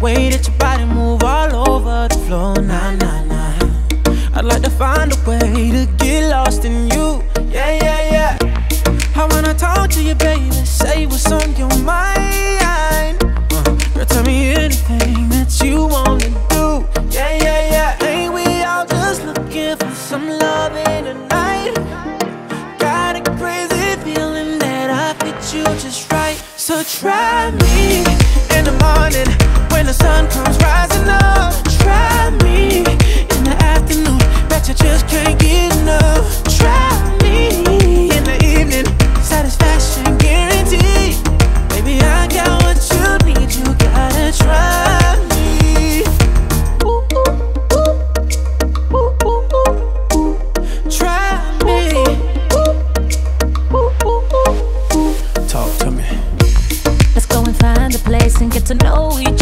way that your body move all over the floor. Nah, nah, nah. I'd like to find a way to get lost in you. Yeah, yeah, yeah. I wanna talk to you, baby. Say what's on your mind. Uh, girl, tell me anything that you wanna do. Yeah, yeah, yeah. Ain't we all just looking for some love in the night? Got a crazy feeling that I fit you just right. So try me in the morning when the sun comes rising up. Try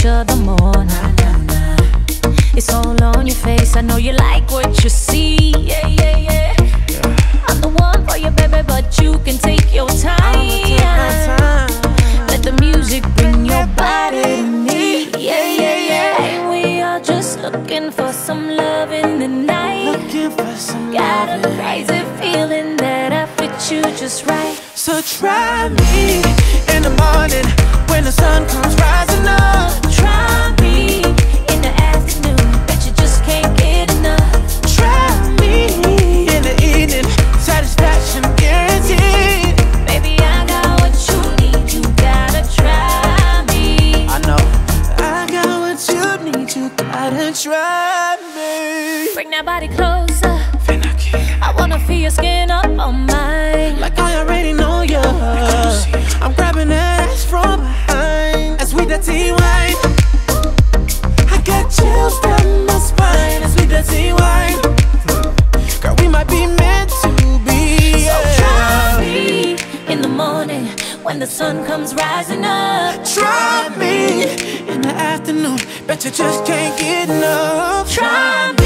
know each other more. Nah, nah, nah. It's all on your face. I know you like what you see. Yeah, yeah, yeah. I'm the one for you, baby, but you can take your time. Let the music bring your body to me. Yeah, yeah, yeah. Ain't we all just looking for some love in the night? Looking for some Got a crazy feeling that I fit you just right. So try me in the morning when the sun comes rising up. That body closer. I wanna feel your skin up on mine. Like I already know you. I'm grabbing that ass from behind. As we dirty wine. I got chills down my spine. As we dirty wine. Girl, we might be meant to be. So try me in the morning when the sun comes rising up. Try me in the afternoon. Bet you just can't get enough. Try me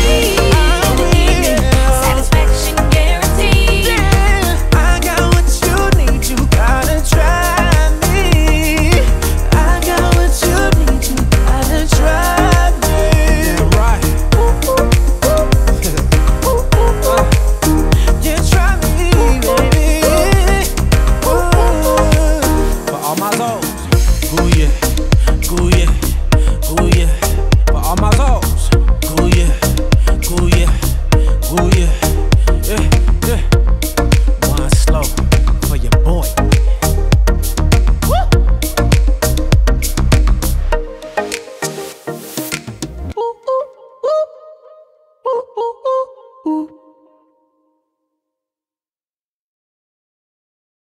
ooh, ooh, ooh.